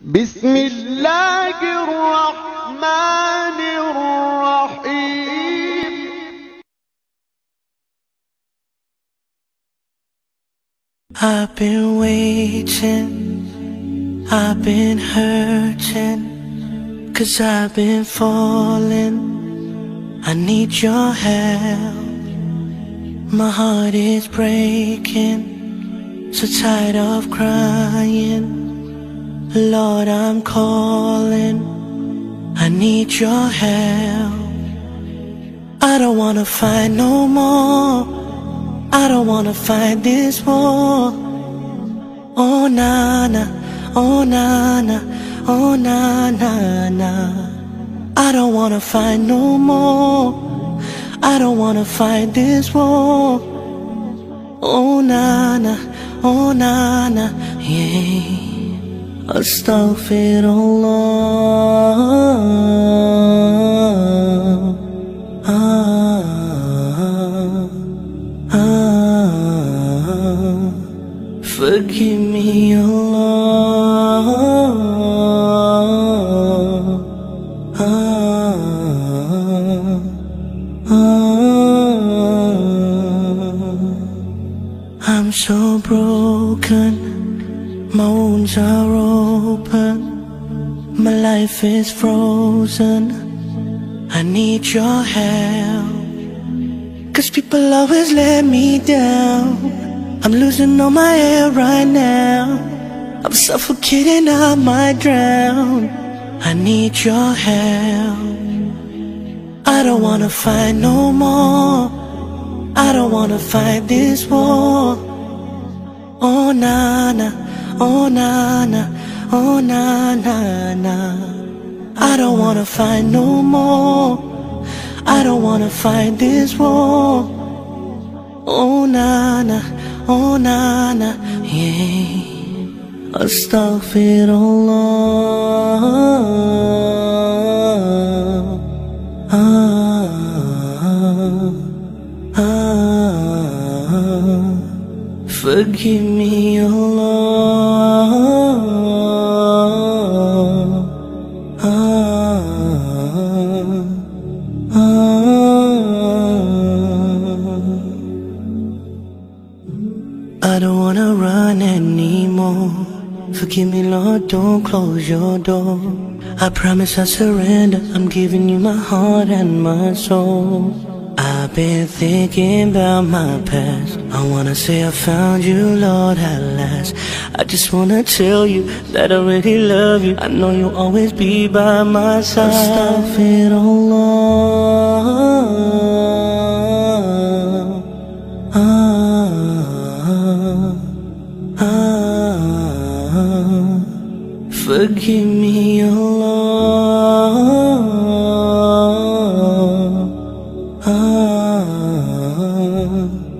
بسم الله الرحمن الرحيم I've been waiting, I've been hurting, cause I've been falling. I need your help. My heart is breaking, so tired of crying. Lord, I'm calling. I need your help. I don't wanna fight no more. I don't wanna fight this war. Oh na na, oh na na, oh na na na. I don't wanna fight no more. I don't wanna fight this war. Oh na na, oh na na, yeah. Astaghfirullah. Ah, ah, forgive me, Allah. Ah, ah, I'm so broken. My wounds are open. My life is frozen. I need your help. Cause people always let me down. I'm losing all my air right now. I'm suffocating, I might drown. I need your help. I don't wanna fight no more. I don't wanna fight this war. Oh na na, oh na na, oh na na na. I don't wanna fight no more. I don't wanna fight this war. Oh na na, oh na na, yeah. Astaghfirullah. Ah, ah, forgive me, Allah. Ah, ah. I don't wanna run anymore. Forgive me, Lord, don't close your door. I promise I surrender. I'm giving you my heart and my soul. I've been thinking about my past. I wanna say I found you, Lord, at last. I just wanna tell you that I really love you. I know you'll always be by my side. Astaghfirullah. Ah, ah, ah. forgive me, oh love.